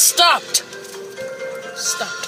Stopped. Stopped.